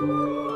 Música